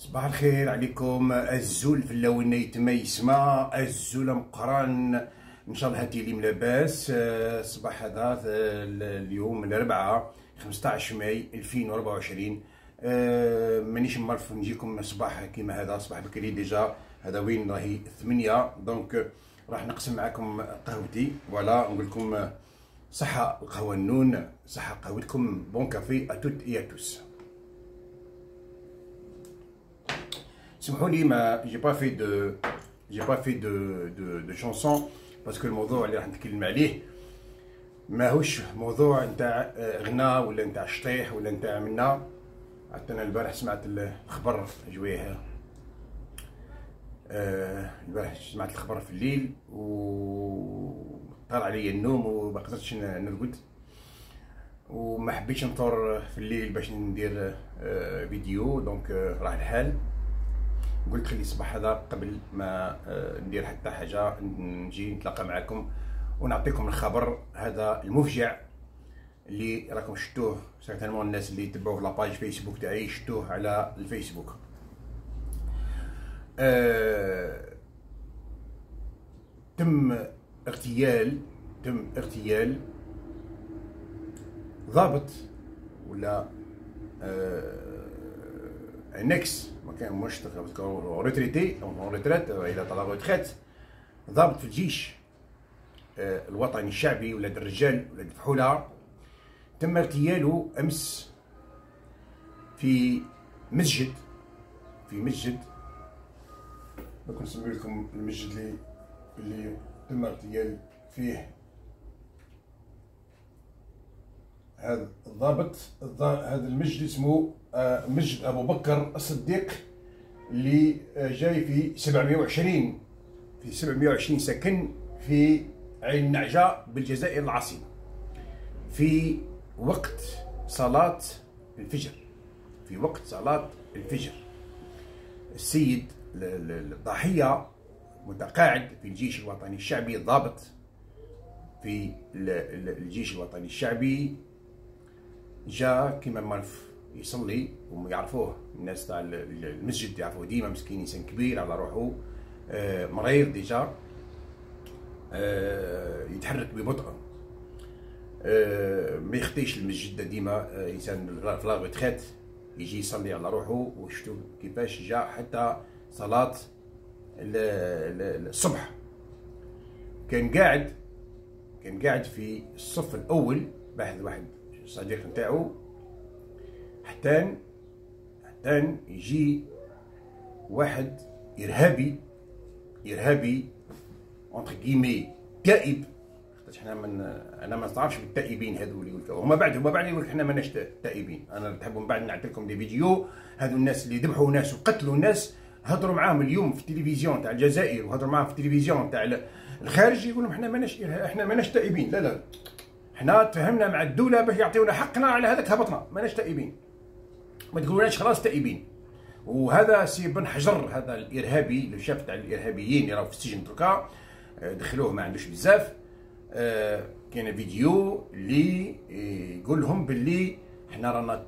صباح الخير عليكم. الزول في اللون يتما يسمى الزول مقران إن شاء الله هاتي لي لاباس صباح هذا اليوم الأربعاء 15 ماي 2024 آه، مانيش معرف نجيكم صباح كيما هذا صباح بكري ديجا. هذا وين راهي؟ 8 دونك راح نقسم معكم قهوتي. فوالا نقول لكم صحة القهوة النون صحة قهوتكم. بون كافي اتوت اي اتوس سمحوا لي mais j'ai pas fait de j'ai pas fait de de de chanson parce que الموضوع اللي راح نتكلم عليه ماهوش موضوع نتاع غنى ولا نتاع شطيح ولا نتاع منا حتى أنا البارح سمعت الخبر جويه آه البارح سمعت الخبر في الليل و طال علي النوم وما قدرتش نرقد. وما حبيتش نطور في الليل باش ندير آه فيديو donc آه راح الحال. قلت خلي الصباح هذا قبل ما آه ندير حتى حاجة نجي نتلاقى معكم ونعطيكم الخبر. هذا المفجع اللي راكم شفتوه certainement الناس اللي يتبعوا في la page Facebook تاعي شفتوه على الفيسبوك. آه تم اغتيال تم اغتيال ضابط ولا آه un ex ما كان مش retraité أو retraite اللي طلع retraite ضابط في الجيش الوطني الشعبي ولاد الرجال ولاد الفحوله تم اغتياله امس في مسجد في مسجد ممكن نسمي لكم المسجد اللي اللي تم اغتيال فيه هذا الضابط هذا المسجد اسمه مسجد أبو بكر الصديق اللي جاي في 720 في 720 سكن في عين النعجة بالجزائر العاصمة في وقت صلاة الفجر في وقت صلاة الفجر. السيد الضحية متقاعد في الجيش الوطني الشعبي ضابط في الجيش الوطني الشعبي جاء كما معرف يصلي ويعرفوه الناس تاع المسجد يعرفوه. ديما مسكين إنسان كبير على روحه. مريض ديجا. يتحرك ببطء. ما يخطيش المسجد ديما. إنسان في لا يجي يصلي على روحه وشفتوا كيفاش جاء حتى صلاة الصبح. كان قاعد كان قاعد في الصف الأول. بحث واحد صديق نتاعو. حتى حتى يجي واحد إرهابي إرهابي entre guillemets تائب. حنا من أنا ما نستعرفش بالتائبين هذو اللي يقول هما بعد هما بعد يقول حنا ماناش تائبين. أنا تحبوا من بعد نعطي لكم دي فيديو. هذو الناس اللي ذبحوا ناس وقتلوا ناس هضروا معاهم اليوم في التلفزيون تاع الجزائر وهضروا معاهم في التلفزيون تاع الخارج يقول لهم إحنا ماناش إحنا ماناش تائبين. لا لا. إحنا تفهمنا مع الدولة باش يعطيونا حقنا على هذاك هبطنا. ماناش تائبين. ما تقولوناش خلاص تائبين. وهذا سي بن حجر هذا الإرهابي اللي شاف تاع الإرهابيين اللي راهو في السجن دركا دخلوه ما عندوش بزاف. آه كاين فيديو اللي يقول لهم باللي حنا رانا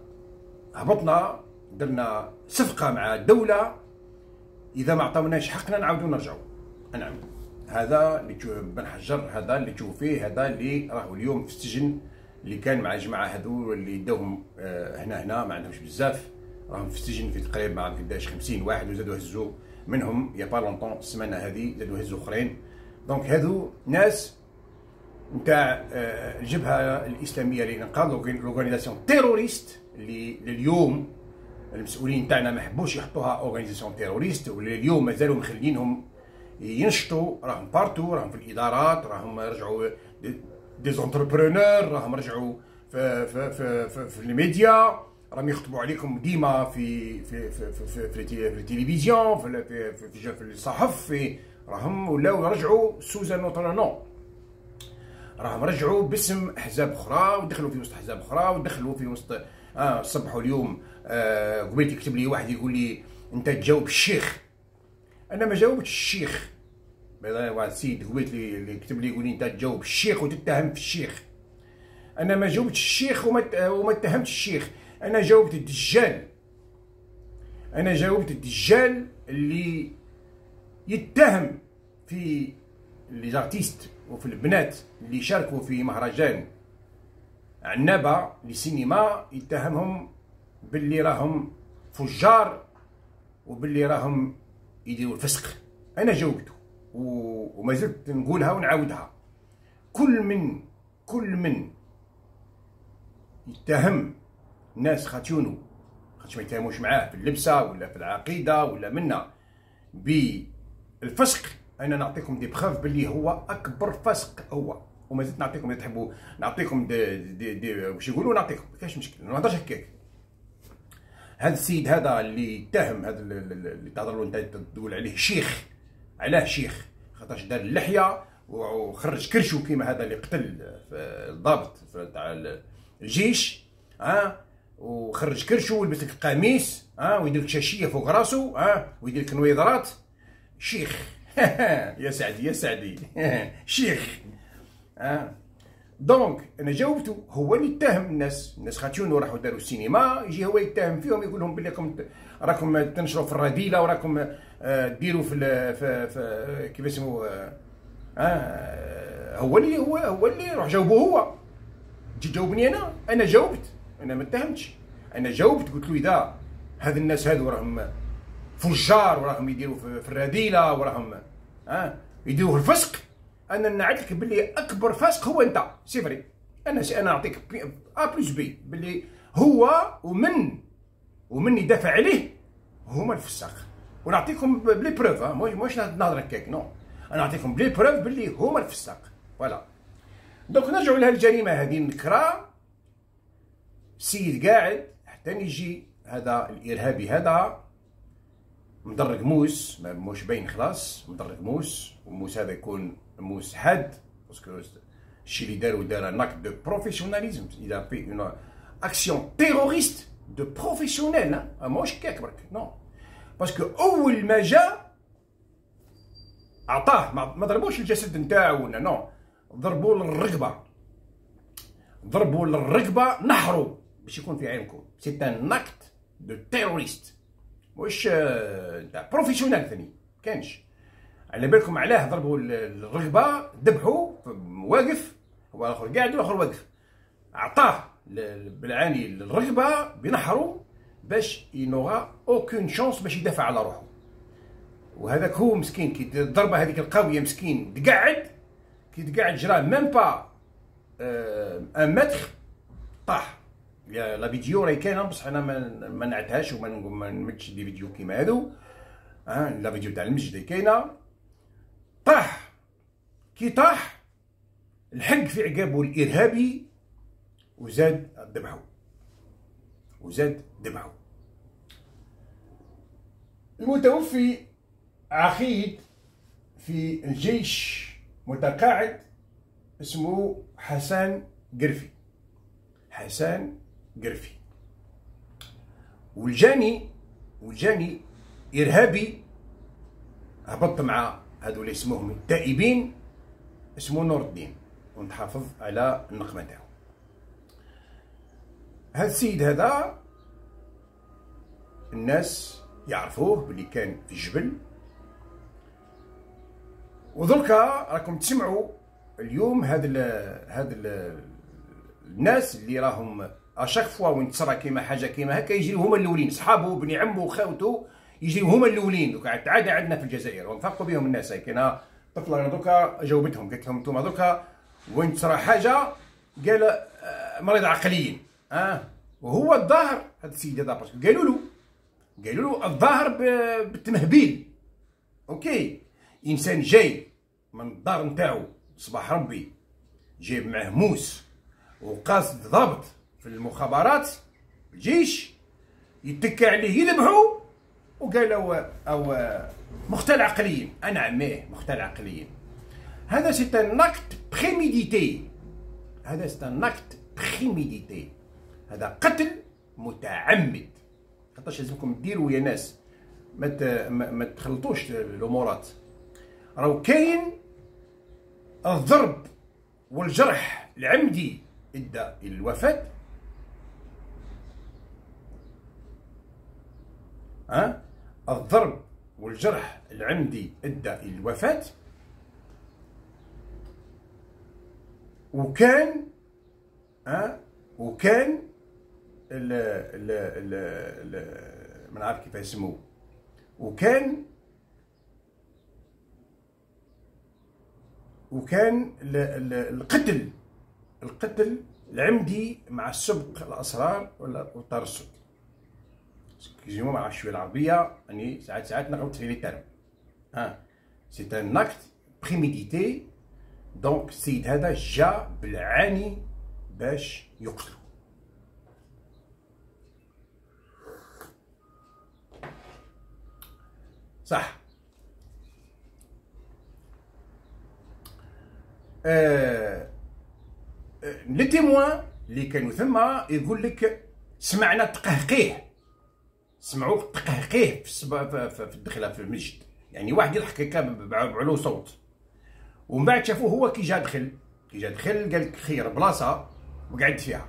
هبطنا درنا صفقة مع الدولة إذا ما عطاوناش حقنا نعاودو نرجعوا نعم هذا اللي بن حجر هذا اللي تشوف فيه هذا اللي راهو اليوم في السجن. اللي كان مع الجماعة هذو اللي داوهم آه هنا هنا ما عندهمش بزاف. راهم في السجن في تقريبا ما قداش 50 واحد وزادوا هزوا منهم يا با لونطون السمانة هذه زادوا هزوا أخرين. donc هذو ناس نتاع الجبهة الإسلامية لانقاذ l'organisation terroriste اللي لليوم المسؤولين تاعنا ما حبوش يحطوها organisation terroriste واللي اليوم مازالوا مخلينهم ينشطوا. راهم partout راهم في الإدارات راهم رجعوا des entrepreneurs راهم رجعوا في في في, في, في الميديا. راهم يخطبوا عليكم ديما في في في في, في, في, في التلفزيون في في, في, في, في الصحف في راهم ولاو رجعوا sous un autre nom. راهم رجعوا باسم أحزاب أخرى ودخلوا في وسط أحزاب أخرى ودخلوا في وسط آه صبحوا اليوم آه يكتب لي واحد يقول لي أنت تجاوب الشيخ. أنا ما جاوبتش الشيخ. السيد قبيل اللي كتب لي يقول لي انت تجاوب الشيخ وتتهم في الشيخ. أنا ما جاوبتش الشيخ وما وما اتهمتش الشيخ. أنا جاوبت الدجال. أنا جاوبت الدجال اللي يتهم في لي زارتيست وفي البنات اللي شاركوا في مهرجان عنابة للسينما يتهمهم باللي راهم فجار وباللي راهم يديروا الفسق. أنا جاوبته. وما زلت نقولها ونعاودها. كل من كل من يتهم الناس خاتيونو خاطش ما يتهموش معاه في اللبسة ولا في العقيدة ولا منا بالفسق. أنا نعطيكم دي بخاف باللي هو أكبر فسق هو. وما زلت نعطيكم اذا تحبوا نعطيكم دي دي, دي واش يقولوا نعطيكم. ما كاينش مشكل ما نهضرش هكاك. هذا السيد هذا اللي يتهم هذا اللي تهضر له أنت تقول عليه شيخ علاه شيخ خاطرش دار اللحية وخرج كرشو كيما هذا اللي قتل الضابط تاع الجيش ها وخرج كرشو ولبس لك قميص ها ويدير لك شاشية فوق راسو ها ويدير لك نويضرات. شيخ يا سعدي يا سعدي. شيخ ها. دونك أنا جاوبته هو اللي يتهم الناس. الناس خاتيون وراحوا داروا السينما يجي هو يتهم فيهم يقول لهم بلي راكم راكم تنشروا في الرذيله وراكم آه، ديروا في في, في كيف اسمه آه،, آه هو اللي هو هو اللي روح جاوبه هو. تجي تجاوبني أنا أنا جاوبت أنا ما اتهمتش. أنا جاوبت قلت له إذا هاد الناس هادو راهم فجار وراهم يديروا في الرذيله وراهم ها يديروا الفسق. أنا نعدلك باللي أكبر فاسق هو أنت. c'est vrai. أنا أنا نعطيك A plus B باللي هو ومن ومن يدافع عليه هما الفساق. ونعطيكم ب les preuves مش نهضر هكاك non أنا نعطيكم ب les preuves باللي هما الفساق. voilà donc نرجعوا لها الجريمة هذه النكره سيد قاعد حتى يجي هذا الارهابي هذا. مدرق موس مش باين خلاص. مدرق موس وموس هذا يكون موس حاد parce que الشيء اللي دارو دار un acte de professionnalisme il a fait une action terroriste de professionnel ماهوش كاك برك non parce que اول ما جا عطاه ما ضربوش الجسد نتاعو ولا non ضربوا للرقبه ضربوا للرقبه نحروا باش يكون في عينكم c'est un acte de terroriste واش تاع professionnel ثاني كانش على بالكم علاه ضربوا الرقبه ذبحوا واقف هو الآخر قاعد والاخر واقف عطاه بالعاني الرقبه بنحروا باش il n'aura aucune chance باش يدافع على روحه وهذاك هو مسكين كي الضربة هذيك القوية مسكين تقعد كي تقعد جرا même pas un mètre طاح. la vidéo راهي كاينة بصح أنا ما نعتهاش وما ما نمدش des vidéos كيما هادو. ها la vidéo تاع المسجد كاينة. طاح. كي طاح الحق في عقابه الإرهابي وزاد ذبحه وزاد ذبحه المتوفي عقيد في الجيش متقاعد اسمه حسن قرفي. حسن قرفي. والجاني والجاني إرهابي هبط مع هذو اللي اسمهم التائبين اسمه نور الدين. ونتحافظ على النقمة تاعو. هذا السيد هذا الناس يعرفوه باللي كان في الجبل ودركا راكم تسمعوا اليوم هذا هذا الناس اللي راهم à chaque fois وين تصرى كيما حاجة كيما هكا يجيو هما الأولين. صحابو بني عمو وخاوتو يجيو هما الأولين. دوكا عاد عندنا في الجزائر. ونفرقوا بهم الناس. كاينة طفلة دوكا جاوبتهم قالت لهم أنتم دوكا وين تصرى حاجة؟ قال آه، مريض عقليين. آه وهو الظاهر هذا السيد هذا parce que قالوا له قالوا له الظاهر بالتمهبيل. OK إنسان جاي من الدار نتاعو صباح ربي جايب معاه موس وقاصد ضابط في المخابرات الجيش يتكى عليه يذبحوا وقال أو أو مختل عقليا أنا عميه مختل عقليا هذا c'est un acte prémédité هذا c'est un acte prémédité هذا قتل متعمد. خاطرش لازمكم ديروا يا ناس. ما ما تخلطوش الأمورات. راهو كاين الضرب والجرح العمدي ادى الوفاة. ها؟ الضرب والجرح العمدي ادى إلى الوفاة. وكان ها؟ وكان ال ال ال ال ما نعرف كيف يسموه. وكان وكان القتل القتل العمدي مع سبق الإصرار ولا الترصد كيجيو مع شوية العربية يعني ساعات ساعات نغلط في les termes ها c'est un acte prémédité donc السيد هذا جا بالعاني باش يقتلو. صح. آه لي تيموان اللي كانوا ثم يقول لك سمعنا تقهقيه سمعوا تقهقيه في, في الدخله في المسجد يعني واحد يضحك هكا بعلو صوت ومن بعد شافوه هو كي جا دخل كي جا دخل قال لك خير بلاصه وقعد فيها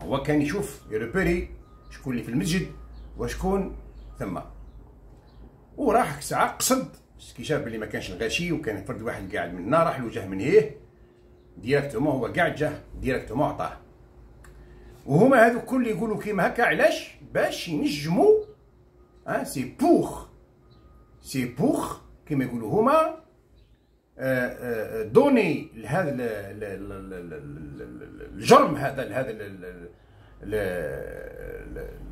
هو كان يشوف يربري شكون اللي في المسجد وشكون ثم وراح ساعه قصد كي شاف بلي ما كانش الغاشي وكان فرد واحد قاعد من راح له جاه من هيه directement هو قاعد جاه directement عطاه وهما هذو الكل يقولوا كيما هكا علاش باش ينجموا ها c'est pour c'est pour كيما يقولوا هما donner لهذا الجرم هذا لهذا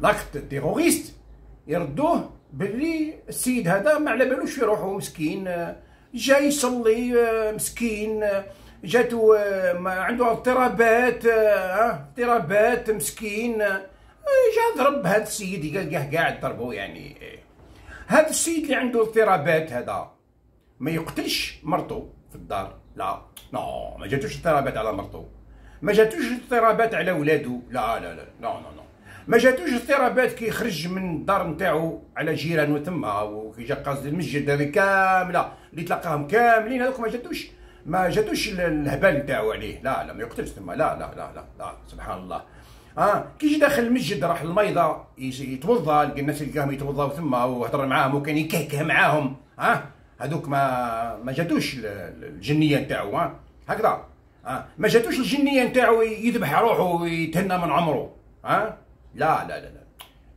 l'acte terroriste يردوه باللي السيد هذا ما على بالوش روحه مسكين. جاي يصلي مسكين. جاتو عنده اضطرابات اضطرابات مسكين. جا ضرب هذا السيد قال قاعد ضربه يعني. هذا السيد اللي عنده اضطرابات هذا ما يقتلش مرته في الدار. لا non ما جاتوش اضطرابات على مرته. ما جاتوش اضطرابات على ولادو لا لا لا non non non ما جاتوش اضطرابات كي يخرج من الدار نتاعو على جيرانو تما وكي جا قاصد المسجد هذه كامله اللي تلقاهم كاملين هذوك ما جاتوش ما جاتوش الهبال نتاعو عليه. لا لا ما يقتلش تما. لا لا لا لا, لا سبحان الله. آه كي يجي داخل المسجد راح الميضة يتوضا لقى الناس اللي كانوا يتوضاو ثم وهضر معاهم وكان يكهكه معاهم. ها آه هذوك ما ما جاتوش الجنية نتاعو ها. هكذا. ها ما جاتوش الجنية نتاعو يذبح روحه ويتهنى من عمره ها. لا لا لا لا.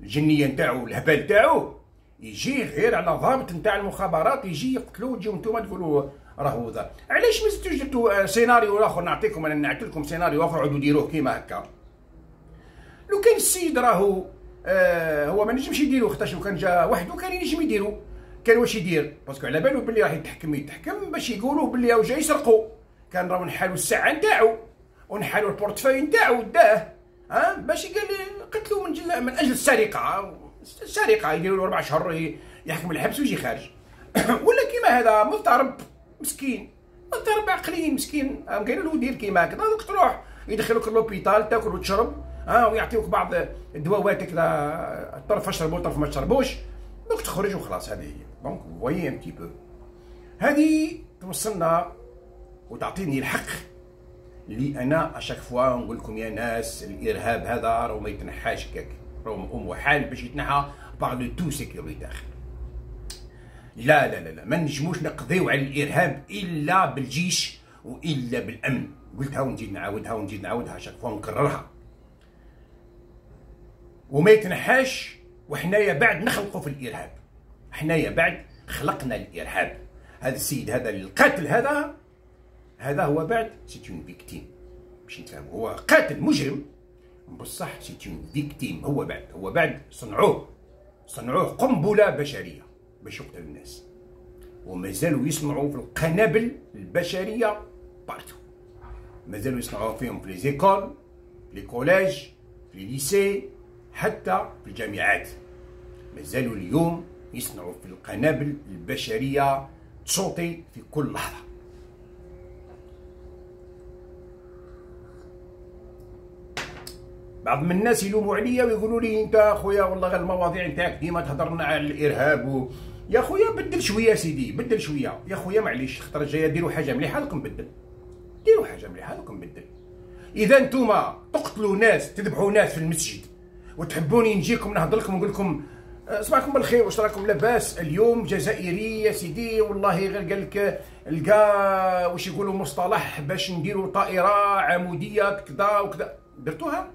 الجنية نتاعو الهبال نتاعو يجي غير على ضابط نتاع المخابرات يجي يقتلوه تجيو نتوما تقولوا راهو ذا. علاش ما زدتوش سيناريو آخر نعطيكم أنا نعطي لكم سيناريو آخر عودوا ديروه كيما هكا. لو كان السيد راهو آه هو ما نجمش يديرو خاطرش لو كان جا وحده كان ينجم يديرو. كان واش يدير؟ parce que على بالو بلي راح يتحكم يتحكم باش يقولوا بلي راهو جاي يسرقوا كان راهو نحالوا الساعة نتاعو ونحالوا ال portefeuille نتاعو داه ها باش قال قتلوا من جل من أجل السرقة. السرقة يديروا له أربع شهور يحكم الحبس ويجي خارج. ولا كيما هذا مضطرب مسكين. مضطرب عقليا مسكين. قالوا له دير كيما هكذا. تروح يدخلوك l'hôpital تاكل وتشرب. ها ويعطيوك بعض الدواوات كذا طرف اشربوا طرف ما تشربوش. دوك تخرج وخلاص. هذه هي donc voyez un petit peu هذه توصلنا وتعطيني الحق. اللي أنا ا chaque fois نقول لكم يا ناس الإرهاب هذا راه ما يتنحاش كاك راه أم حال باش يتنحى par le tout sécurité لا لا لا لا ما نجموش نقضيو على الإرهاب إلا بالجيش وإلا بالأمن. قلتها ونزيد نعاودها ونزيد نعاودها chaque fois نكررها. وما يتنحاش وحنايا بعد نخلقوا في الإرهاب. حنايا بعد خلقنا الإرهاب. هذا السيد هذا القاتل هذا هذا هو بعد. c'est une victime باش نتفاهموا. هو قاتل مجرم. بصح c'est une victime هو بعد. هو بعد صنعوه. صنعوه قنبلة بشرية باش يقتل الناس. ومازالوا يصنعوا في القنابل البشرية partout مازالوا يصنعوا فيهم في les écoles les collèges في les lycées حتى في الجامعات. مازالوا اليوم يصنعوا في القنابل البشرية. تصوتي في كل لحظة. بعض من الناس يلوموا عليا ويقولوا لي انت اخويا والله غير المواضيع نتاعك ديما تهضر لنا على الإرهاب و... يا خويا بدل شوية سيدي بدل شوية. يا خويا معليش الخطره الجاية ديروا حاجة مليحة لكم بدل. ديروا حاجة مليحة لكم بدل. إذا نتوما تقتلوا ناس تذبحوا ناس في المسجد وتحبوني نجيكم نهضر لكم ونقول لكم صباحكم بالخير واش راكم لاباس؟ اليوم جزائري يا سيدي والله غير قال لك لقى واش يقولوا مصطلح باش نديروا طائرة عمودية كذا وكذا. درتوها؟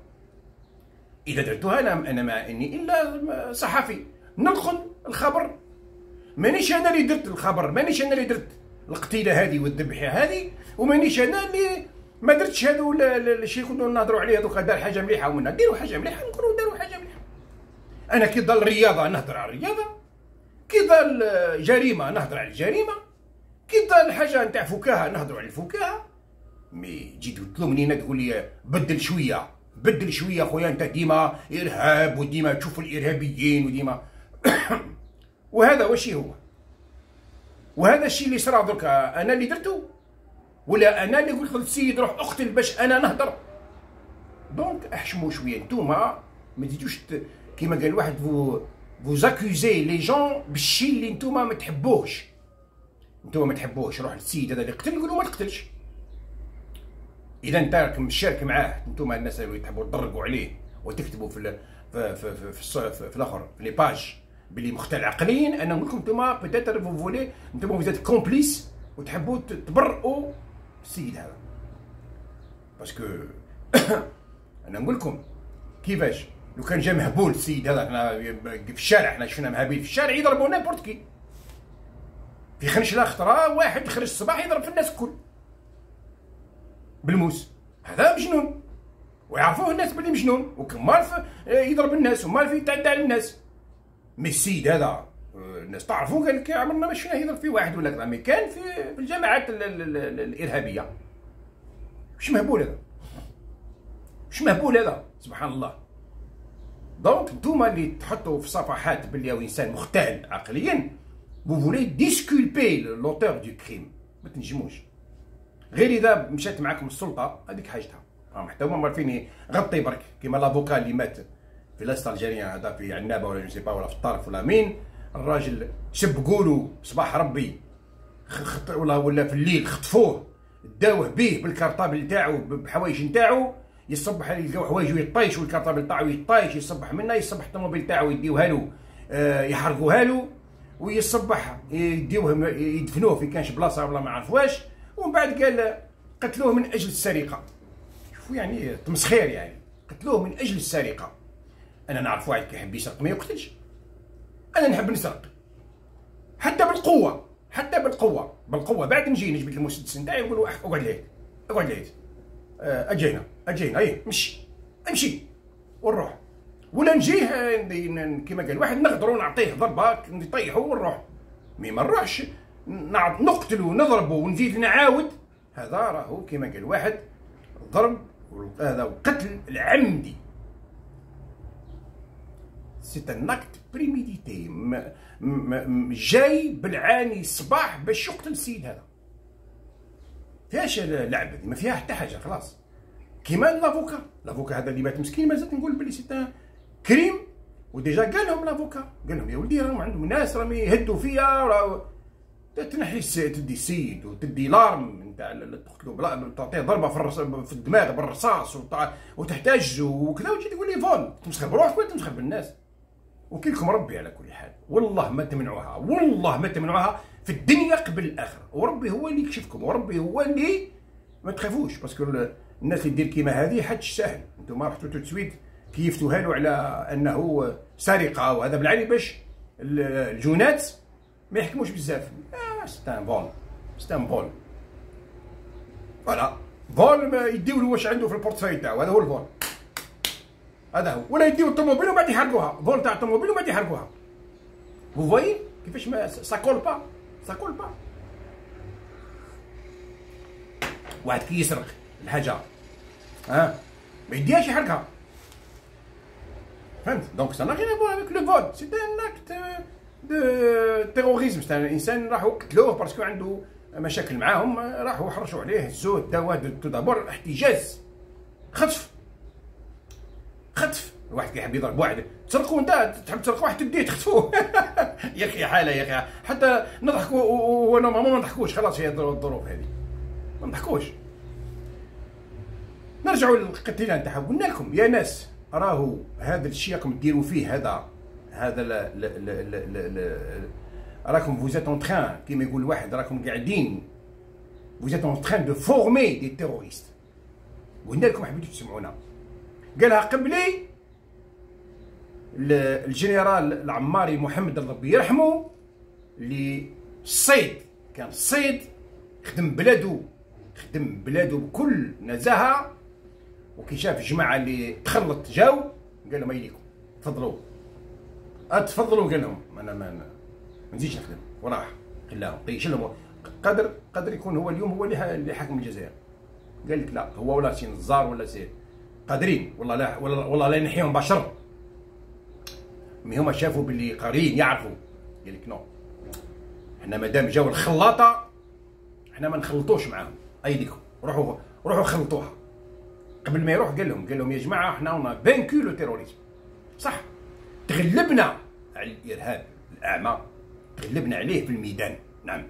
إذا درتوها أنا أنا ما إني إلا صحفي. ننقل الخبر. مانيش أنا اللي درت الخبر مانيش أنا اللي درت القتيلة هذه والذبحة هذه ومانيش أنا اللي ما درتش هذو الشيء كنا نهضروا عليه هذوك دار حاجة مليحة ومنا ديروا حاجة مليحة نقولوا داروا حاجة مليحة. أنا كي ضل الرياضه نهضر على الرياضة كي ضل جريمة نهضر على الجريمة كي ضل حاجة نتاع فكاهة نهضروا على الفكاهة mais تجي تلومني تقول لي بدل شوية. بدل شوية خويا أنت ديما إرهاب وديما تشوف الإرهابيين وديما. وهذا واش هو. وهذا الشيء اللي صرا دركا أنا اللي درته؟ ولا أنا اللي قلت للسيد روح أقتل باش أنا نهضر؟ donc احشموا شوية. نتوما ما تجوش كيما قال واحد vous vous accusez les gens بالشيء اللي نتوما ما تحبوهش. نتوما ما تحبوهش. روح للسيد هذا اللي قتل قولوا ما تقتلش. إذا أنت مشارك معاه. نتوما الناس اللي تحبوا تضرقوا عليه وتكتبوا في في في في, في, في, في الآخر في les pages بلي مختل عقليا أنا نقول لكم نتوما peut-être vous voulez نتوما vous êtes complices وتحبوا تبرئوا السيد هذا. parce que أنا نقول لكم كيفاش؟ لو كان جا مهبول السيد هذا إحنا في الشارع إحنا شفنا مهابيل في الشارع يضربوا n'importe qui في خنشله خطره واحد يخرج الصباح يضرب في الناس الكل. بالموس. هذا مجنون. ويعرفوه الناس بلي مجنون. وكمال يضرب الناس ومال يتعدى على الناس. mais السيد هذا. الناس تعرفوا قال لك عمرنا ما شفناه يضرب في واحد ولا كذا mais كان في الجماعات الإرهابية. واش مهبول هذا. واش مهبول هذا. سبحان الله. donc نتوما اللي تحطوا في صفحات باللي هو إنسان مختل عقليا voulez disculper l'auteur du crime. ما تنجموش. غير إذا مشات معاكم السلطة هذيك حاجتها. راهم حتى هما عارفين غطي برك. كيما l'avocat اللي مات في l'est algérien هذا في عنابة ولا با ولا في الطرف ولا مين. الراجل شب قولوا صباح ربي خط ولا ولا في الليل خطفوه. داوه به بال cartable نتاعو بحوايج نتاعو يصبح يلقاو حوايجو يطيش وال cartable تاعو يطيش يصبح منه يصبح الطوموبيل تاعو يديوها له آه يحرقوها له ويصبح يديوه يدفنوه في كانش بلاصة ولا ما عرف واش ومن بعد قال قتلوه من أجل السرقة. شوفوا يعني تمسخير يعني. قتلوه من أجل السرقة. أنا نعرف واحد كيحب يسرق ما يقتلش. أنا نحب نسرق. حتى بالقوة حتى بالقوة. بالقوة. بعد نجي نجبد المسدس نتاعي نقول له اقعد لهيك اقعد لهيك آه، أجينا. أجينا. اي مشي امشي ونروح. ولا نجيه كما قال واحد نغدروا نعطيه ضربه نطيحوا ونروح. مي ما نروحش. نقتلوا نضربوا ونزيد نعاود هذا راهو كما قال واحد ضرب هذا قتل العمدي c'est un acte prémédité جاي بالعاني الصباح باش يقتل السيد هذا. فيهاش لعبه ما فيها حتى حاجة خلاص. كيما l'avocat l'avocat هذا اللي مات مسكين مازال نقول بلي سي كريم و déjà قال لهم l'avocat قال لهم يا ولدي راهم عندهم ناس راهم يهدوا فيا تنحي تدي السيد وتدي l'arme نتاع تقتلو تعطيه ضربة في, في الدماغ بالرصاص وتحتاج وكذا وتجي تقول لي؟ فون. تمسخر بروحك ولا تمسخر بالناس؟ وكيلكم ربي على كل حال. والله ما تمنعوها. والله ما تمنعوها في الدنيا قبل الآخرة. وربي هو اللي يكشفكم. وربي هو اللي ما تخافوش. باسكو الناس اللي دير كيما هذه حدش سهل أنتم رحتوا تسويت كيفتوها له على أنه سرقة. وهذا بالعلي باش الجونات ما يحكموش بزاف. آه ستان فول ستان فول voilà vol يديو له واش عنده في ال portefeuille تاعو هذا هو ال vol هذا هو ولا يديو الطوموبيل وبعد يحرقوها vol تاع الطوموبيل وبعد يحرقوها فو فوي كيفاش mais ça colle pas ça colle pas واحد كي يسرق الحاجة ها ما يديهاش يحرقها فهمت donc ça n'a rien à voir avec le vol c'est un acte terrorisme الإنسان راحوا قتلوه parce que عنده مشاكل معاهم راحوا حرشوا عليه. هزوه داوه تو دابور احتجاز. خطف. خطف. واحد كيحب يضرب واحد. تسرقوا انت تحب تسرق واحد تديه تخطفوه يا أخي حالة يا أخي. حتى نضحكوا وأنا ما نضحكوش. خلاص هي الظروف هذه. ما نضحكوش. نرجعوا للقتيلة نتاعها قلنا لكم يا ناس راهو هذا الشيء راكم ديروا فيه هذا هذا لا لا لا لا لا لا راكم vous êtes en train كيما يقول واحد راكم قاعدين. vous êtes en train de former des terroristes وهنا لكم حبيتو تسمعونا. قالها قبلي الجنرال العماري محمد ربي يرحمه اللي الصيد كان الصيد خدم بلادو خدم بلادو بكل نزاهة. وكي شاف جماعة اللي تخلط جاو قال لهم ايديكم تفضلوا. تفضلوا قال لهم أنا ما نزيدش نخدم. وراح. خلاهم لهم قدر قدر يكون هو اليوم هو اللي حاكم الجزائر. قال لك لا هو ولا سي نزار ولا سي قادرين. والله لا والله, لا ينحيهم بشر. mais هما شافوا باللي قارين يعرفوا. قال لك non. حنا مادام جاو الخلاطة حنا ما نخلطوش معاهم. أيديكم. روحوا روحوا خلطوها. قبل ما يروح قال لهم قال لهم يا جماعة on a vaincu le terrorisme صح. تغلبنا على الإرهاب الأعمى. تغلبنا عليه في الميدان. نعم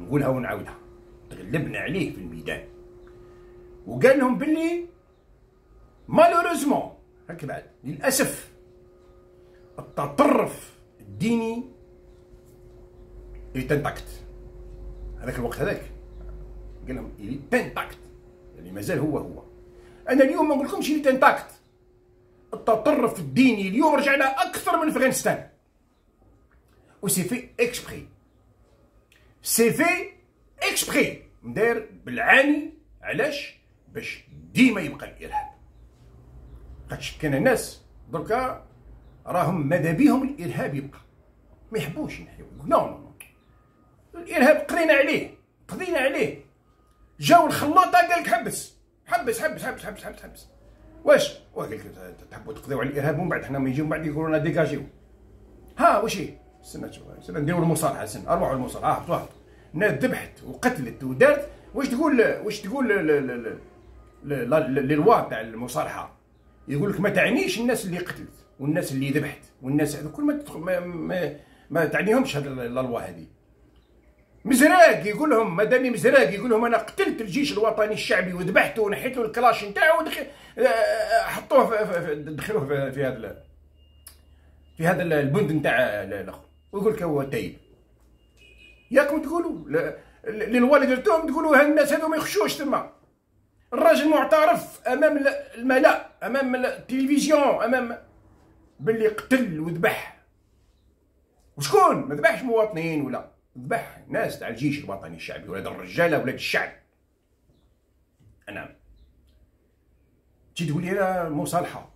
نقولها ونعاودها. تغلبنا عليه في الميدان. وقال لهم باللي malheureusement هاك بعد للأسف التطرف الديني est intact. هذاك الوقت هذاك قال لهم est intact يعني مازال هو هو. أنا اليوم ما نقولكمش est intact. التطرف الديني اليوم رجعنا أكثر من أفغانستان. c'est fait exprès. c'est fait exprès. مدار بالعاني علاش؟ باش ديما يبقى الإرهاب. خاطش كان الناس دركا راهم ماذا بيهم الإرهاب يبقى. ما يحبوش ينحيو. non non الإرهاب قرينا عليه. قضينا عليه. جاو الخلاطه قال لك حبس. حبس حبس حبس حبس حبس حبس. واش؟ لك تحبوا تقضيو على الإرهاب ومن بعد حنا ما يجيو من بعد يقولوا لنا dégagez. ها واش هي؟ استنى شوف استنى نديروا المصالحه استنى اروحوا المصالحه آه هبطوا ناس ذبحت وقتلت ودارت. واش تقول واش تقول la loi تاع المصالحه يقول لك ما تعنيش الناس اللي قتلت والناس اللي ذبحت والناس هذو كل ما ما, ما, ما تعنيهمش هذه اللوا هذه. مزراق يقول لهم مدامي مزراق يقول لهم أنا قتلت الجيش الوطني الشعبي وذبحته ونحيت له الكلاش نتاعو ودخل آه، حطوه في دخلوه في هذا في هذا البند نتاع الآخر ويقول لك هو تايب. ياكم تقولوا؟ للوالد درتهم تقولوا هالناس هذو ما يخشوش تما. الراجل معترف أمام الملا أمام التلفزيون أمام باللي قتل وذبح. وشكون؟ ما ذبحش مواطنين ولا. ذبح ناس تاع الجيش الوطني الشعبي ولاد الرجاله ولاد الشعب. نعم تجي تقول لي المصالحه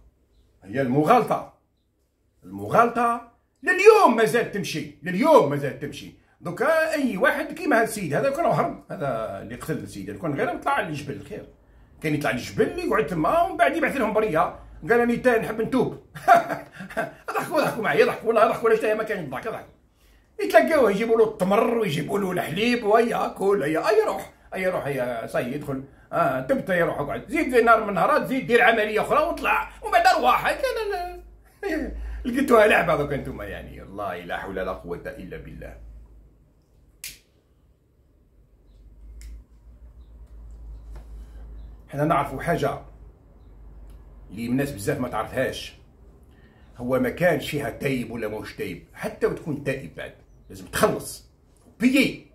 هي المغالطة. المغالطة لليوم مازال تمشي. لليوم مازال تمشي. دوكا أي واحد كيما هذا السيد هذا كان هرب. هذا اللي قتل السيد. كان غير طلع للجبل الخير. كان يطلع للجبل يقعد تما ومن بعد يبعث لهم برية. قال راني نحب نتوب. ضحكوا ضحكوا معايا ضحكوا والله ضحكوا علاش ما كاين ضحك ضحك يتلقاوه يجيبوا له التمر ويجيبوا له الحليب ويا كل هيا. أي روح أي روح يا سي يدخل آه تبت يا روح أقعد. زيد نهار من نهارات زيد دير عملية أخرى وطلع ومن بعد ارواح هكا لقيتوها لعبة دوك أنتم يعني. الله لا حول ولا قوة إلا بالله. حنا نعرفوا حاجة اللي الناس بزاف ما تعرفهاش. هو ما كانش فيها تايب ولا موش تايب. حتى وتكون تائب بعد. لازم تخلص. payer.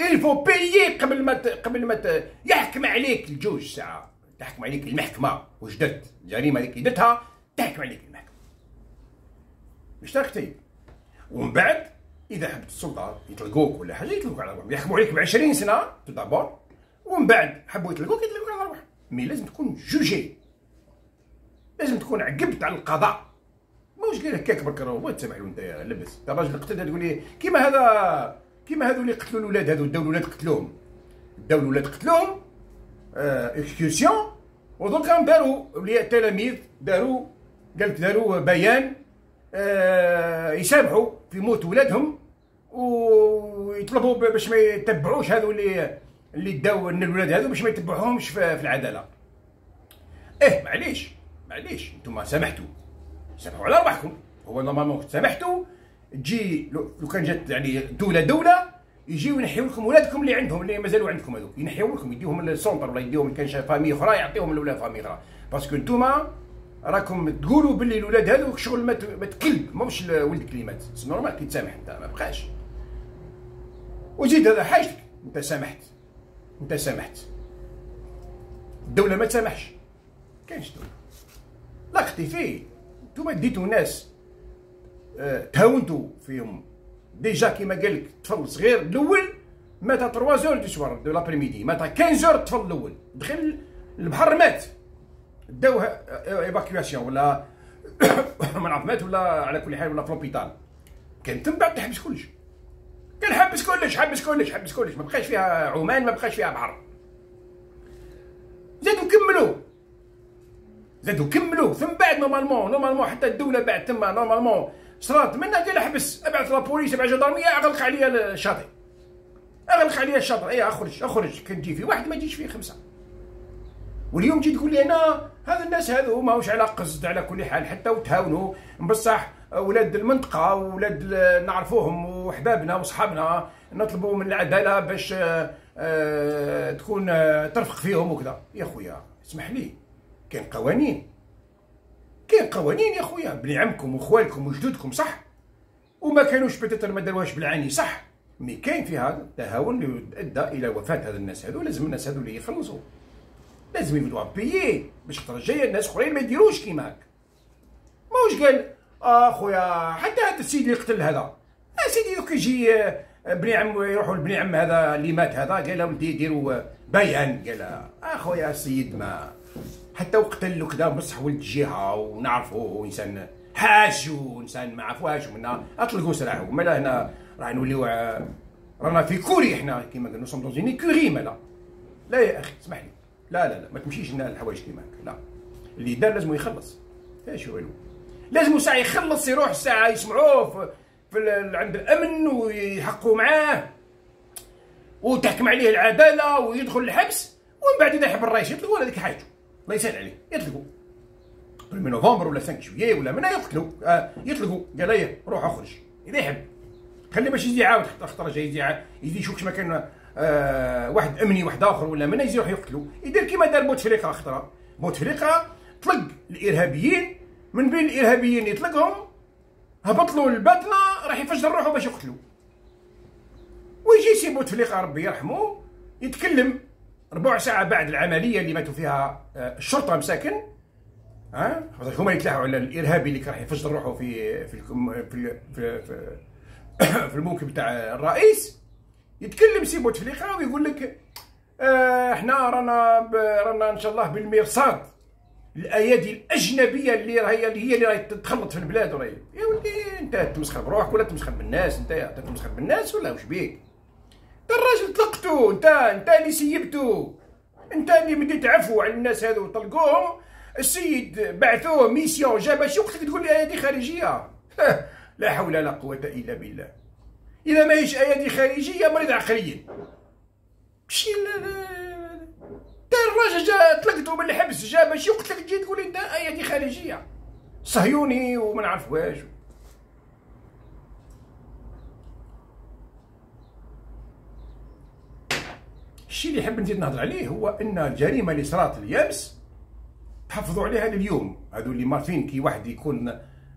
il faut payer قبل ما ت... قبل ما ت... يحكم عليك ال juge ساعة. تحكم عليك المحكمة. واش درت؟ الجريمه اللي درتها تحكم عليك المحكمة. مش تاك تايب ومن بعد إذا حبت السلطة يطلقوك ولا حاجة يطلقوك على روحهم يحكموا عليك ب 20 سنة tout d'abord. ومن بعد حبوا يطلقوك يطلقوك على روحهم mais لازم تكون jugé. لازم تكون عقبت على القضاء. ماهوش قال هكاك برك راه تسمع له انت لبس. انت راجل قتل تقول لي كيما هذا كيما هذو اللي قتلوا الاولاد هذو داو الاولاد قتلوهم. داو الاولاد قتلوهم؟ آه excursion و donc داروا اولياء التلاميذ داروا قال داروا بيان آه يسامحوا في موت ولادهم ويطلبوا باش ما يتبعوش هذو اللي اللي داو الولاد هذو باش ما يتبعوهمش في العدالة. إيه معليش معليش أنتم سامحتوا. سامحوا على ارواحكم هو normalement سامحتوا تجي لو كان جات يعني دولة دولة يجيو ينحيو لكم ولادكم اللي عندهم اللي مازالوا عندكم هذوك. ينحيو لكم يديوهم لل centre ولا يديوهم كان famille أخرى يعطيهم الاولاد famille أخرى. parce que نتوما راكم تقولوا باللي الولاد هذوك شغل ما تكلب ماهوش ولدك اللي مات. c'est normal كي تسامح أنت ما بقاش. وزيد هذا حاجتك أنت سامحت. أنت سامحت. الدولة ما تسامحش. كاينش دولة. لاختي فيه نتوما ديتو ناس آه فيهم. déjà كيما قال لك طفل صغير الأول مات 3 heures du soir de l'après-midi. مات 15 زور الطفل الأول. دخل البحر مات. داوه évacuation ولا ما نعرف مات ولا على كل حال ولا في l'hôpital كان تم بعد تحبس كلش. كان حبس كلش حبس كلش حبس كلش. ما بقاش فيها عومان ما بقاش فيها بحر. زادوا كملوا زادوا كملوا ثم بعد normalement normalement حتى الدولة بعد تما normalement صرات منا قال حبس أبعث la police أبعث gendarmerie أغلق عليا الشاطئ. أغلق عليا الشاطئ اي أخرج أخرج كان تجي في واحد ما يجيش فيه خمسة. واليوم تجي تقول لي أنا هذا الناس هذو ماهوش على قصد على كل حال حتى وتهاونوا. بصح ولاد المنطقة ولاد نعرفوهم وحبابنا وصحابنا نطلبوا من العدالة باش آه، تكون آه، ترفق فيهم وكذا. يا خويا اسمح لي. كاين قوانين. كاين قوانين يا خويا. بني عمكم وخوالكم وجدودكم صح. وما كانوش بتتر ما داروهاش بالعاني صح. مي كاين فيها تهاون اللي ادى إلى وفاة هذا الناس هذو. لازم الناس هذو اللي يخلصوا. لازم يبدوا بيي. باش خاطر جاية الناس أخرين ما يديروش كيما هاك. ماهوش قال؟ اخويا آه حتى هذا السيد اللي قتل هذا. سيدي دوك يجي آه، بني عم يروحوا لبني عم هذا اللي مات هذا. قال له ولدي ديروا بيان. قال اخويا السيد ما حتى له كذا بصح ولد الجهة ونعرفوه إنسان حاج وإنسان ما عرفوهاش منا اطلقوا سراحه مالا هنا راح نوليو رانا في كوري إحنا. كيما قالوا سوم دون كوري مالا. لا يا أخي اسمح لي. لا لا لا ما تمشيش الحوايج كيما هكا. لا. اللي دار لازم يخلص. إيش والو لازم ساعة يخلص يروح ساعة يسمعوه في, عند الأمن ويحققوا معاه. وتحكم عليه العدالة ويدخل الحبس ومن بعد اذا يحب الرئيس يطلقوا ولا ديك حاجته الله يسهل عليه يطلقوا. من نوفمبر ولا 5 جويي ولا من يقتلوا آه يطلقوا. قال ليه روح أخرج. إذا يحب. خليه باش يجي يعاود خطره جاي يجي يجي يشوف ما كان آه واحد أمني واحد آخر ولا من يجي يروح يقتلوا. يدير كيما دار بوتفليقة خطره بوتفليقة طلق الإرهابيين. من بين الإرهابيين يطلقهم هبط له راح يفجر روحه باش يقتلو ويجي سي بوتفليقة ربي يرحمه يتكلم. ربع ساعة بعد العملية اللي ماتوا فيها آه، الشرطة مساكن. ها؟ هما يتلاحوا على الارهابي اللي راح يفجر روحه في في في في, في, في الموكب تاع الرئيس. يتكلم سي بوتفليقة ويقول لك آه إحنا رانا رانا إن شاء الله بالمرصاد الأيادي الأجنبية اللي راهي اللي هي اللي راهي تتخلط في البلاد وراهي. يا ولدي أنت تمسخر بروحك ولا تمسخر بالناس؟ أنت تمسخر بالناس ولا؟ واش بيك؟ انت الراجل طلقتو انت انت اللي سيبتو انت اللي بديت عفو على الناس هذو طلقوهم. السيد بعثوه ميسيون جا باش يقتلك تقول لي ايادي خارجية. لا حول ولا قوة إلا بالله. إذا ما هيش ايادي خارجية مريض عقليا. مشي الراجل جا طلقته من الحبس جا باش يقتلك تجي تقول أنت ايادي خارجية. صهيوني وما نعرف واش. الشيء اللي حاب نزيد نهضر عليه هو أن الجريمه اللي صرات اليامس تحفظوا عليها لليوم. هذو اللي مارفين كي واحد يكون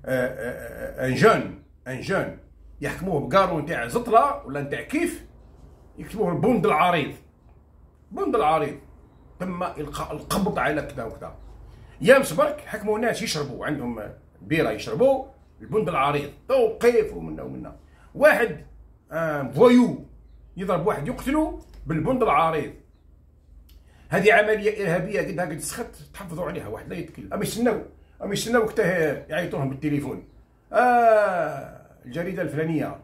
un jeune un jeune يحكموه بقارو نتاع زطلة ولا نتاع كيف؟ يكتبوه البند العريض. بند العريض. تم إلقاء القبض على كذا وكذا. يامس برك حكموا ناس يشربوا. عندهم بيرة يشربوا البند العريض. توقيف ومنا ومنا واحد فويو. يضرب واحد يقتلوا بالبند العريض. هذه عملية إرهابية قد قد سخت. تحفظوا عليها واحد لا يتكلم. أما يستناو أما يستناو وقتها يعيطوا لهم بالتليفون؟ آه الجريدة الفلانية.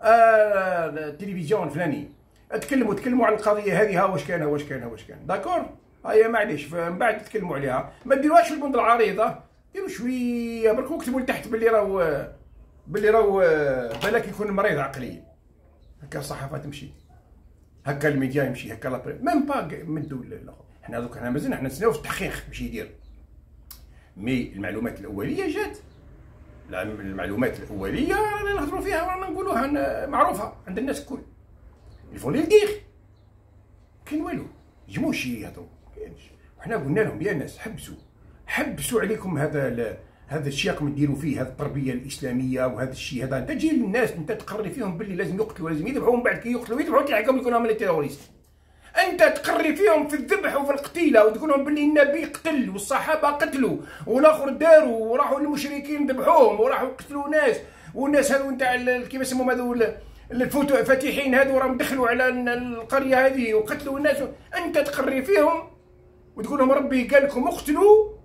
آه التلفزيون الفلاني. تكلموا تكلموا على القضية هذه. ها واش كان واش كان واش كان. داكور؟ هيا معليش من بعد تكلموا عليها. ما ديروهاش البند العريضة. ديروا شوية برك اكتبوا لتحت باللي راهو باللي راهو بالك يكون مريض عقليا. هكا الصحافه تمشي. هكا الميديا يمشي هكا l'après même pas مدوا الآخر حنا دوك حنا مازلنا حنا نستناو في التحقيق باش يدير. mais المعلومات الأولية جات. المعلومات الأولية رانا نهضروا فيها رانا نقولوها معروفة عند الناس الكل. il faut les dire كاين والو. يجموش يهضروا وحنا قلنا لهم يا ناس حبسوا. حبسوا عليكم هذا هذا الشيء راكم ديروا فيه هذه التربية الإسلامية وهذا الشيء هذا. أنت تجي للناس أنت تقري فيهم باللي لازم يقتلوا لازم يذبحوا من بعد كي يقتلوا يذبحوا تلحقهم يكونوا من التيروريست أنت تقري فيهم في الذبح وفي القتيلة وتقول لهم باللي النبي قتل والصحابة قتلوا والآخر داروا وراحوا للمشركين ذبحوهم وراحوا قتلوا ناس. والناس هذو نتاع كيف يسموهم هذو الفاتحين هذو راهم دخلوا على القرية هذه وقتلوا الناس. أنت تقري فيهم وتقول لهم ربي قال لكم اقتلوا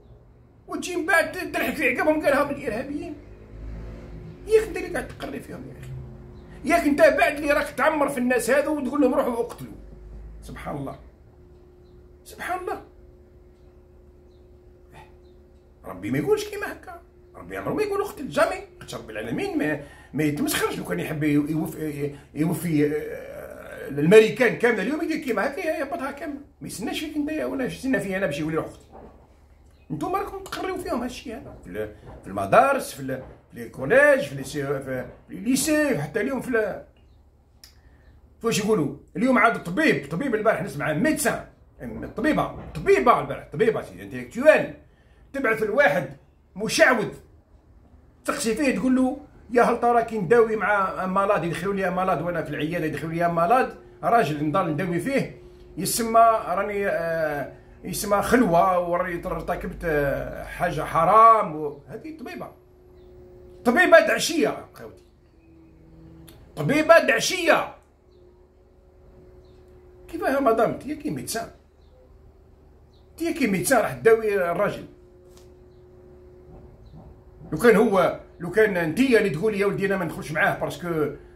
وتجي من بعد تضحك في عقابهم قالها بالارهابيين ياك أنت اللي قاعد تقري فيهم يا أخي. ياك أنت بعد اللي راك تعمر في الناس هذو وتقول لهم روحوا اقتلوا. سبحان الله. سبحان الله. ربي ما يقولش كيما هكا. ربي عمره ما يقول اقتل jamais خاطر رب العالمين ما, ما يتمسخرش. لو كان يحب يوفي, يوفي آه، الامريكان كامله اليوم يدير كيما هكا يهبطها كامله ما يستناش فيك أنت ولا يستنى فيا أنا باش يولي أختي. أنتم راكم تقريو فيهم هادشي هذا. في المدارس في les collèges في les lycées حتى اليوم في واش يقولوا؟ اليوم عاد طبيب طبيب البارح نسمع médecin. طبيبة طبيبة البارح طبيبة c'est intellectuelle تبعث الواحد مشعوذ. تقسي فيه تقول له يا هل ترى كي نداوي مع مالاد يدخلوا لي مالاد وأنا في العيادة يدخلوا لي مالاد راجل نضل نداوي فيه. يسمى راني آه يسمى خلوة وراني ارتكبت آه حاجة حرام هذه طبيبة. طبيبة دعشيه خوتي طبيبة دعشيه كيفاه مدام؟ انت كي ميدسان انت كي médecin راح تداوي الراجل. لو كان هو لو كان انت اللي تقولي يا ولدي أنا ما ندخلش معاه parce que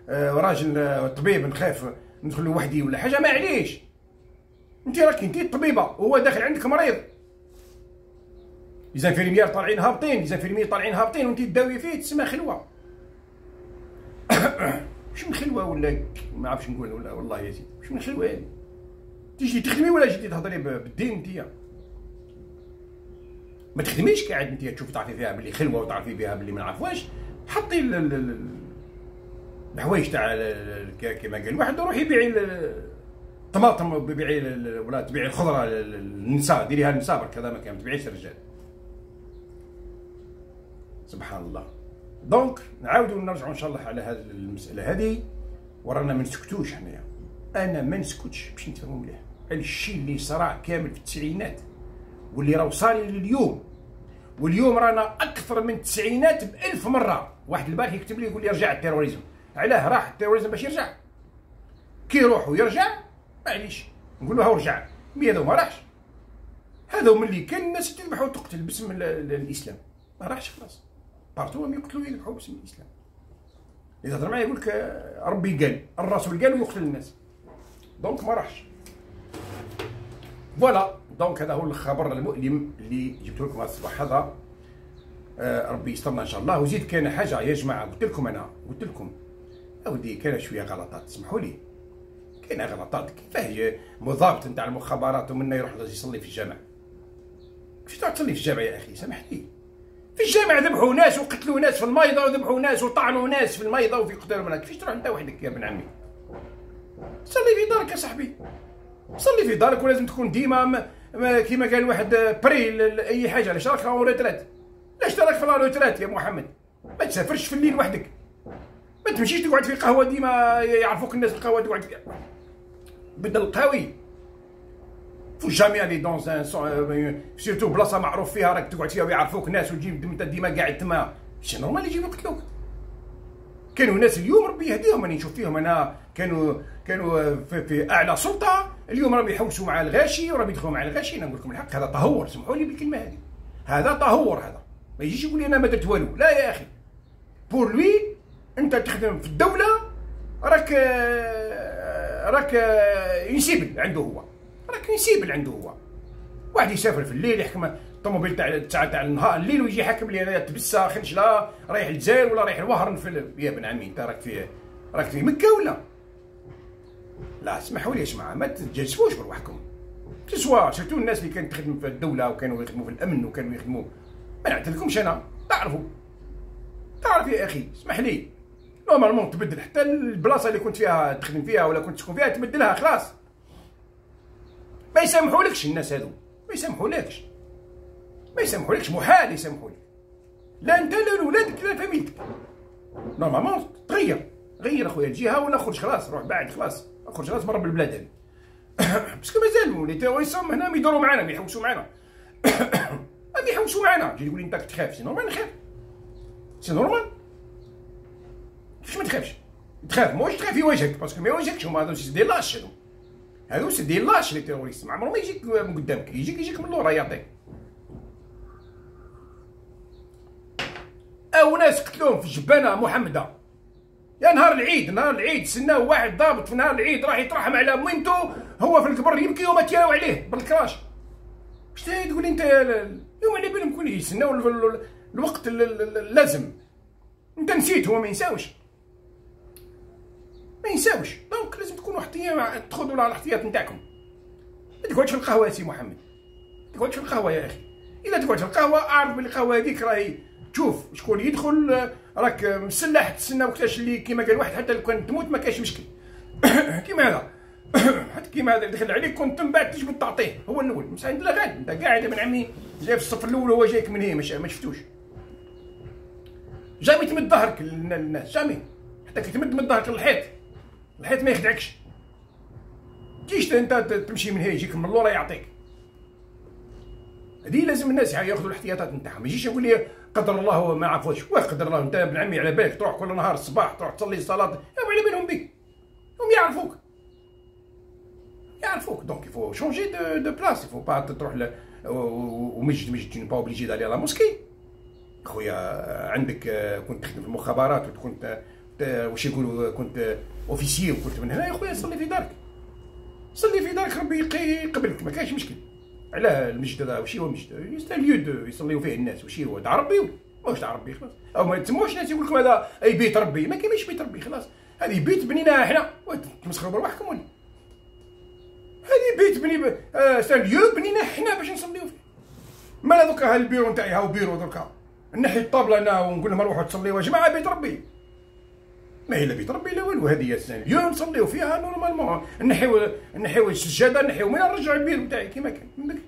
آه، راجل آه، طبيب نخاف ندخل لوحدي ولا حاجة ما عليش. انت راك انت الطبيبه وهو داخل عندك مريض. إذا les infirmières طالعين هابطين إذا les infirmières طالعين هابطين وانت تداوي فيه تسمى خلوة. مش من خلوة ولا؟ ما عرفش نقول ولا والله يا سيدي. مش من خلوة؟ يعني تيجي تخدمي ولا جيتي تهضري بالدين انت؟ ما تخدميش قاعد انت تشوف تعرفي فيها باللي خلوة وتعرفي بها باللي ما نعرفوهاش حطي الحوايج تاع كما قال واحد روحي بيعي الطماطم بيعي ولا تبيعي الخضرة للنساء ديريها للنساء برك هذا ما كان تبيعيش الرجال سبحان الله. دونك نعاودوا نرجعوا إن شاء الله على هذه المسألة هذه. ورانا ما نسكتوش حنايا. أنا ما نسكتش باش نتفهموا مليح. الشيء اللي صرا كامل في التسعينات واللي راه وصالي لليوم. واليوم رانا أكثر من التسعينات بألف مرة. واحد البارح يكتب لي يقول لي رجع ال terrorisme. علاه راح ال terrorisme باش يرجع. كي يروح ويرجع معليش. نقول له هاو رجع mais هذا ما راحش. هذا ملي كان الناس تذبح وتقتل باسم الإسلام. ما راحش خلاص. partout هم يقتلوا يذبحوا باسم الإسلام. إذا هضر معايا يقول لك ربي قال الرسول قال ويقتل الناس. donc ما راحش. voilà donc هذا هو الخبر المؤلم اللي جبت لكم الصباح. هذا آه ربي يسترنا إن شاء الله. وزيد كان حاجة يا جماعة قلت لكم أنا قلت لكم. أودي كان شوية غلطات اسمحوا لي. كاين غلطات كيفاه ضابط نتاع المخابرات ومنا يروح يصلي في الجامع؟ كيفاش تروح تصلي في الجامع يا أخي؟ سامحني. في الجامع ذبحوا ناس وقتلوا ناس في الميضة وذبحوا ناس وطعنوا ناس في الميضة وفي قتال كيفاش تروح أنت وحدك يا ابن عمي؟ صلي في دارك يا صاحبي. صلي في دارك ولازم تكون ديما كيما قال واحد بري أي حاجة. علاش راك en retraite علاش راك في لا يا محمد؟ ما تسافرش في الليل وحدك. ما تمشيش تقعد في قهوة ديما يعرفوك الناس القهوة تقعد في بدل القهوي faut jamais aller dans surtout بلاصه معروف فيها راك تقعد فيها ويعرفوك ناس وتجيب انت ديما قاعد تما. ماشي normal يجيو يقتلوك كانوا ناس اليوم ربي يهديهم راني نشوف فيهم أنا كانوا كانوا في, في أعلى سلطة. اليوم راهم يحوسوا مع الغاشي وراهم يدخلوا مع الغاشي. أنا نقول لكم الحق هذا تهور سمحوا لي بالكلمة هذه. هذا تهور هذا. ما يجيش يقول لي أنا ما درت والو. لا يا أخي. pour lui أنت تخدم في الدولة راك راك ينسيبل عنده هو. راك ينسيبل عنده هو. واحد يسافر في الليل يحكم الطوموبيل تاع تاع تاع النهار الليل ويجي يحكم لي أنا تبسه خنشله رايح الجزائر ولا رايح الوهرن في يا ابن عمي انت راك في راك في مكة ولا؟ لا اسمحوا لي يا جماعة ما تتجسفوش بروحكم تسوا سيرتو الناس اللي كانت تخدم في الدولة وكانوا يخدموا في الأمن وكانوا يخدموا. ما نعتلكمش أنا تعرفوا. تعرف يا أخي اسمح لي. normalement تبدل حتى البلاصه اللي كنت فيها تخدم فيها ولا كنت تسكن فيها تبدلها خلاص ما يسامحولكش الناس هذو ما يسامحولكش ما يسامحولكش محال يسامحولك لا انت لا لولادك لا فاميلتك normalement تغير غير اخويا الجهه ولا خرج خلاص روح بعد خلاص خرج خلاص برا بالبلاد هذه parce que مازال les terroristes هم هنا يدوروا معنا ما يحوسوا معنا ما يحوسوا معنا تجي تقول لي انت تخاف c'est normal نخاف c'est normal كيفاش ما تخافش تخاف موش تخاف يواجهك parce que ما يواجهكش هما هذو c'est des lâches هذو هذو c'est des lâches les terroristes ما عمرهم يجيك من قدامك يجيك يجيك من اللور يعطيك أو ناس قتلوهم في جبانه محمده يا نهار العيد نهار العيد يستناو واحد ضابط في نهار العيد راح يترحم على ميمتو هو في القبر يبكي وما تيراو عليه بالكراش واش تقول انت يوم على بالهم كل يسناو الوقت اللازم انت نسيت هو ما ينساوش ينساوش. donc لازم تكونوا احتياط تاخذوا على الاحتياط نتاعكم. ما تقعدش في القهوة يا سي محمد. ما تقعدش في القهوة يا أخي. إلا تقعد في القهوة أعرف بلي القهوة هذيك راهي. شوف شكون يدخل راك مسلح تسنى وقتاش اللي كيما قال واحد حتى لو كان تموت ما كاينش مشكل. كيما هذا. حتى كيما هذا دخل عليك كنت من بعد تجبد تعطيه. هو الأول. مش عند لا غاد أنت قاعد ابن عمي جاي في الصف الأول وهو جايك من هنا. ما شفتوش. جامي تمد ظهرك للناس. جامي. حتى كي تمد من ظهرك للحيط. الحيط ما يخدعكش. تجيش انت تمشي من هنا يجيك من اللورا يعطيك. هذه لازم الناس ياخذوا الاحتياطات نتاعهم. ما يجيش يقول لي قدر الله ما عرفوش واش قدر الله انت ابن عمي على بالك تروح كل نهار الصباح تروح تصلي صلاه يا على بالهم بك هم يعرفوك. يعرفوك. donc il faut changer de de place il faut pas تروح ل ومجد مجد pas obligé d'aller à la mosquée خويا عندك كنت تخدم في المخابرات وكنت واش يقولوا كنت officier وكنت من هنا يا خويا صلي في دارك. صلي في دارك ربي يقبلك ما كاينش مشكل. علاه المسجد هذا وشي هو المسجد c'est lieu يصليو فيه الناس وشي هو تاع ربي واش تاع ربي خلاص. أو ما تسموش ناس يقول لكم هذا أي بيت ربي. ما كاينش بيت ربي خلاص. هذه بيت بنيناها إحنا تمسخروا برواحكم ولا؟ هذه بيت بني ب... آه c'est un lieu بنيناه إحنا باش نصليو فيه. مالا دوكا ها البيرو نتاعي؟ هاو بيرو دوكا. نحي الطابلة أنا ونقول لهم روحوا تصليوا يا جماعة بيت ربي. ما هي لا بيت ربي لا والو هذه السنة اليوم نصليو فيها normalement نحيو نحيو السجادة نحيو من نرجع البير نتاعي كيما كان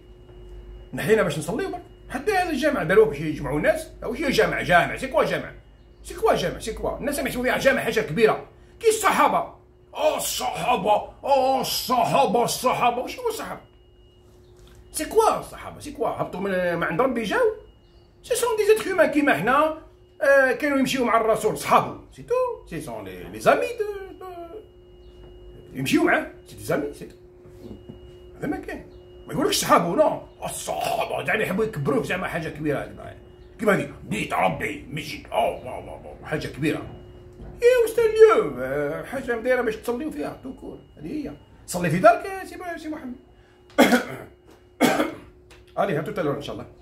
نحينا باش نصليو حتى هذا الجامع داروه باش يجمعوا الناس واش هي جامع جامع. c'est quoi جامع؟ c'est quoi جامع c'est quoi. الناس يحسبوا فيها جامع حاجة كبيرة. كي الصحابة؟ أو الصحابة. أو الصحابة الصحابة. واش هو الصحابة؟ c'est quoi الصحابة c'est quoi. هبطوا من عند ربي جاو. c'est ce sont des êtres كيما حنا. كانوا يمشيو مع الرسول صحابو c'est tout ce sont les amis de يمشيو معاه c'est des amis c'est tout هذا ما كان ما يقولكش صحابو non الصحابه يعني يحبوا يكبروك زعما حاجة كبيره هذه كيما هذه بيت ربي مسجد أو حاجة كبيره اي وست اليوم حاجة دايره باش تصليو فيها tout court هذه هي صلي في دارك يا سي محمد عليها tout à l'heure ان شاء الله